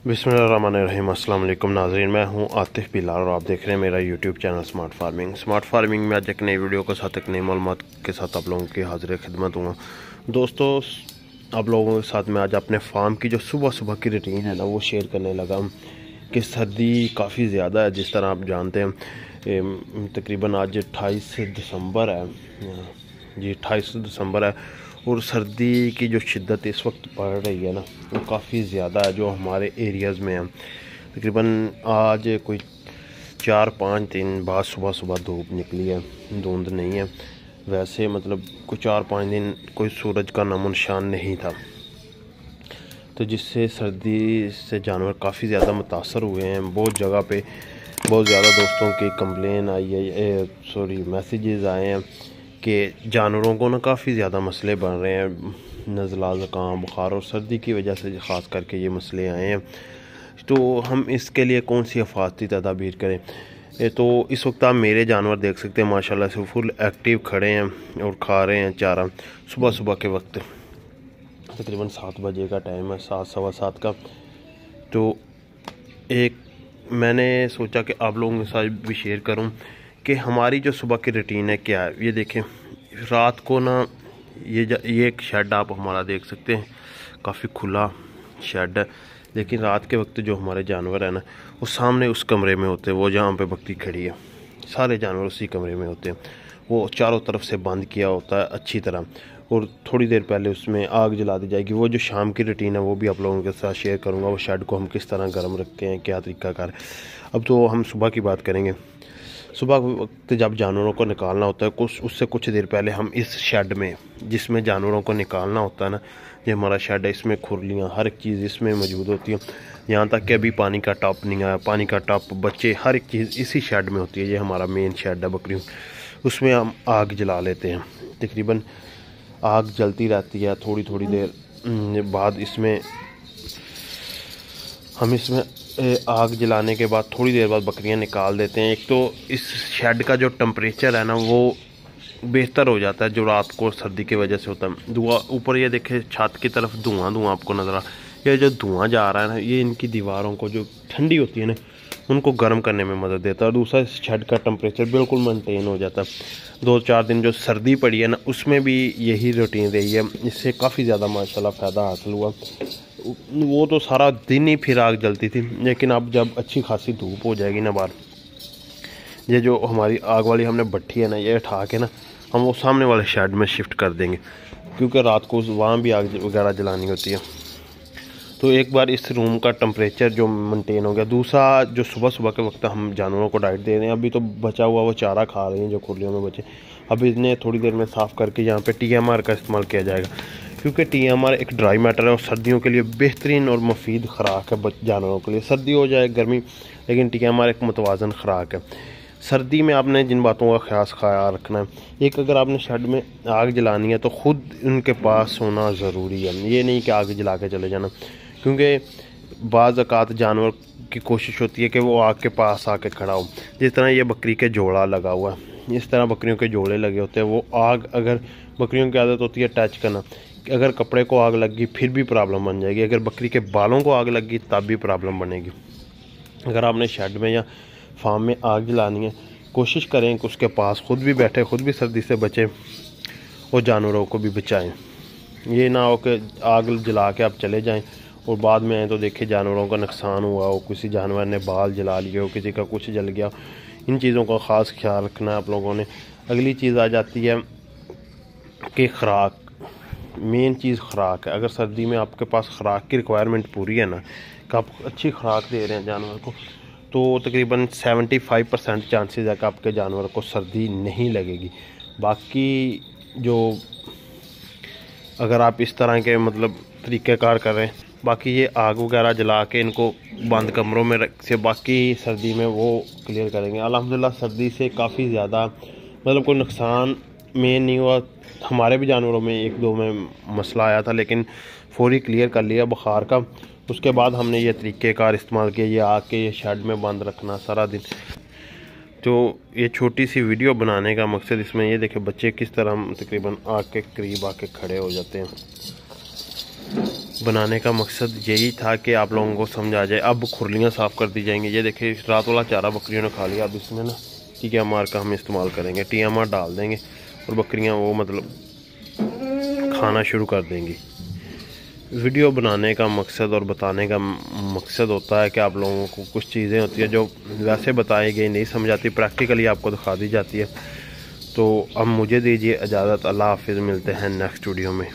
बिसमीम अल्लाम नाजरीन, मैं हूँ आतिफ बिलाल और आप देख रहे हैं मेरा YouTube channel smart farming smart farming में आज एक नई वीडियो के साथ, एक नई मालूम के साथ आप लोगों की हाजिर खिदमत हूँ दोस्तों, आप लोगों के साथ मैं आज अपने फार्म की जो सुबह सुबह की रूटीन है ना, वो शेयर करने लगा कि सर्दी काफ़ी ज़्यादा है, जिस तरह आप जानते हैं तकरीबन आज अट्ठाईस दिसंबर है, जी, अट्ठाईस दिसंबर है। और सर्दी की जो शिद्दत इस वक्त पड़ रही है ना, वो काफ़ी ज़्यादा है जो हमारे एरियाज़ में है। तकरीबन आज कोई चार पाँच दिन बाद सुबह सुबह धूप निकली है, धुंध नहीं है। वैसे मतलब कोई चार पाँच दिन कोई सूरज का नामो निशान नहीं था। तो जिससे सर्दी से जानवर काफ़ी ज़्यादा मुतासर हुए हैं। बहुत जगह पे बहुत ज़्यादा दोस्तों की कंप्लेन आई है सॉरी मैसेजेस आए हैं। कि जानवरों को ना काफ़ी ज़्यादा मसले बन रहे हैं, नज़ला, ज़ुकाम, बुखार और सर्दी की वजह से ख़ास करके ये मसले आए हैं। तो हम इसके लिए कौन सी हफाजती तदाबीर करें? तो इस वक्त आप मेरे जानवर देख सकते हैं, माशाल्लाह से फुल एक्टिव खड़े हैं और खा रहे हैं चारा सुबह सुबह के वक्त। तकरीबन सात बजे का टाइम है, सात, सवा सात का। तो एक मैंने सोचा कि आप लोगों के साथ भी शेयर करूँ। कि हमारी जो सुबह की रूटीन है, क्या है? ये देखें, रात को ना, ये ये एक शेड आप हमारा देख सकते हैं। काफ़ी खुला शेड है। लेकिन रात के वक्त जो हमारे जानवर हैं ना, वो सामने उस कमरे में होते हैं। वो जहाँ पे बकरी खड़ी है। सारे जानवर उसी कमरे में होते हैं। वो चारों तरफ़ से बंद किया होता है अच्छी तरह। और थोड़ी देर पहले उसमें आग जला दी जाएगी। वो जो शाम की रूटीन है, वो भी आप लोगों के साथ शेयर करूँगा। वो शेड को हम किस तरह गर्म रखते हैं, क्या तरीका कर अब तो हम सुबह की बात करेंगे। सुबह वक्त जब जानवरों को निकालना होता है, कुछ उससे कुछ देर पहले हम इस शेड में, जिसमें जानवरों को निकालना होता है ना, ये हमारा शेड है, इसमें खुरलियाँ, हर एक चीज़ इसमें मौजूद होती है। यहाँ तक कि अभी पानी का टॉप नहीं आया, पानी का टॉप बच्चे हर एक चीज़ इसी शेड में होती है, ये हमारा मेन शेड है, बकरियों। उसमें हम आग जला लेते हैं, तकरीबन आग जलती रहती है थोड़ी थोड़ी देर बाद इसमें, हम इसमें आग जलाने के बाद थोड़ी देर बाद बकरियाँ निकाल देते हैं। एक तो इस शेड का जो टम्परेचर है ना, वो बेहतर हो जाता है जो रात को सर्दी की वजह से होता है। धुआँ, ऊपर ये देखे, छत की तरफ़ धुआँ धुआँ आपको नज़र आ ये जो धुआँ जा रहा है ना, ये इनकी दीवारों को जो ठंडी होती है ना, उनको गर्म करने में मदद देता है। और दूसरा, इस शेड का टम्परेचर बिल्कुल मेनटेन हो जाता है। दो चार दिन जो सर्दी पड़ी है ना, उसमें भी यही रूटीन रही है। इससे काफ़ी ज़्यादा माशाल्लाह फ़ायदा हासिल हुआ। वो तो सारा दिन ही फिर आग जलती थी, लेकिन अब जब अच्छी खासी धूप हो जाएगी ना बाहर, ये जो हमारी आग वाली हमने भट्टी है ना, ये उठा के ना, हम वो सामने वाले शेड में शिफ्ट कर देंगे, क्योंकि रात को वहाँ भी आग वगैरह जलानी होती है। तो एक बार इस रूम का टम्परेचर जो मेंटेन हो गया, दूसरा जो सुबह सुबह के वक्त हम जानवरों को डाइट दे रहे हैं, अभी तो बचा हुआ वो चारा खा रहे हैं जो खुलियों में बचे। अब इन्हें थोड़ी देर में साफ़ करके यहाँ पे टीएमआर का इस्तेमाल किया जाएगा। क्योंकि टी एम आर एक ड्राई मैटर है और सर्दियों के लिए बेहतरीन और मुफीद ख़ुराक है जानवरों के लिए। सर्दी हो जाए, गर्मी, लेकिन टी एम आर एक मुतवाजन ख़ुराक है। सर्दी में आपने जिन बातों का ख्यास ख्याल रखना है, एक अगर आपने शेड में आग जलानी है तो ख़ुद उनके पास होना ज़रूरी है। ये नहीं कि आग जला के चले जाना, क्योंकि बाज़ अकात जानवर की कोशिश होती है कि वो आग के पास आके खड़ा हो। जिस तरह ये बकरी के जोड़ा लगा हुआ है, इस तरह बकरियों के जोड़े लगे होते हैं। वो आग अगर बकरियों की आदत होती है टच करना अगर कपड़े को आग लग गई, फिर भी प्रॉब्लम बन जाएगी। अगर बकरी के बालों को आग लग गई, तब भी प्रॉब्लम बनेगी। अगर आपने शेड में या फार्म में आग जलानी है, कोशिश करें कि उसके पास खुद भी बैठे, खुद भी सर्दी से बचें और जानवरों को भी बचाएँ। ये ना हो कि आग जला के आप चले जाएँ और बाद में आए तो देखें जानवरों का नुकसान हुआ हो, किसी जानवर ने बाल जला लिए हो, किसी का कुछ जल गया इन चीज़ों का ख़ास ख्याल रखना है आप लोगों ने। अगली चीज़ आ जाती है कि खुराक। मेन चीज़ खुराक है। अगर सर्दी में आपके पास खुराक की रिक्वायरमेंट पूरी है ना, कि आप अच्छी खुराक दे रहे हैं जानवर को तो तकरीबन 75 परसेंट चांसेज है कि आपके जानवर को सर्दी नहीं लगेगी। बाकी जो, अगर आप इस तरह के मतलब तरीक़ेकार कर रहे हैं, बाकी ये आग वगैरह जला के इनको बंद कमरों में रख से बाकी सर्दी में वो क्लियर करेंगे। अलहमदिल्ला सर्दी से काफ़ी ज़्यादा मतलब कोई नुकसान मेन नहीं हुआ, हमारे भी जानवरों में एक दो में मसला आया था, लेकिन फौरी क्लियर कर लिया बुखार का। उसके बाद हमने ये तरीक़ेकार इस्तेमाल किया ये आग के ये शेड में बंद रखना सारा दिन। तो ये छोटी सी वीडियो बनाने का मकसद इसमें ये देखे, बच्चे किस तरह हम तकरीबन आग के करीब आके खड़े हो जाते हैं। बनाने का मकसद यही था कि आप लोगों को समझ जाए। अब खुरलियाँ साफ़ कर दी जाएँगी। ये देखिए रात वाला चारा बकरियों ने खा लिया। अब इसमें ना टी आर का हम इस्तेमाल करेंगे। टी आर डाल देंगे। और बकरियाँ वो मतलब खाना शुरू कर देंगी। वीडियो बनाने का मकसद और बताने का मकसद होता है कि आप लोगों को कुछ चीज़ें होती हैं जो वैसे बताई गई नहीं समझ आती प्रैक्टिकली आपको दिखा दी जाती है। तो अब मुझे दीजिए इजाज़त, अल्लाह हाफिज़, मिलते हैं नेक्स्ट वीडियो में।